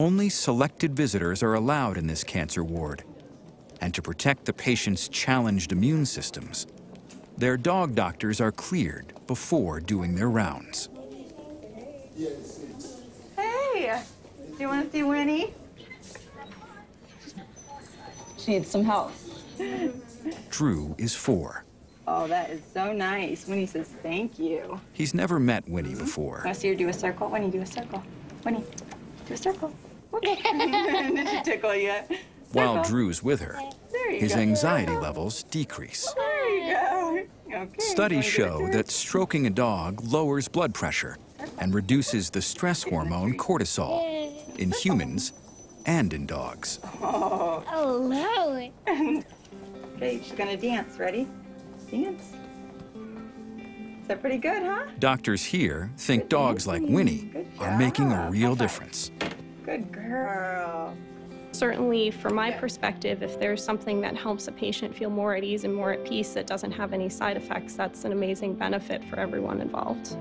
Only selected visitors are allowed in this cancer ward. And to protect the patient's challenged immune systems, their dog doctors are cleared before doing their rounds. Hey, do you want to see Winnie? She needs some help. Drew is four. Oh, that is so nice. Winnie says thank you. He's never met Winnie mm-hmm. before. Want to see her do a circle? Winnie, do a circle. Winnie, do a circle. Did she tickle you? While Circle. Drew's with her, his go. anxiety levels decrease. There you go. Okay. Studies wanna do it show that stroking a dog lowers blood pressure and reduces the stress hormone cortisol in humans and in dogs. Oh, oh no. Okay, she's gonna dance. Ready? Dance. Is that pretty good, huh? Doctors here think dogs like Winnie are making a real difference. Good girl. Certainly, from my perspective, if there's something that helps a patient feel more at ease and more at peace that doesn't have any side effects, that's an amazing benefit for everyone involved.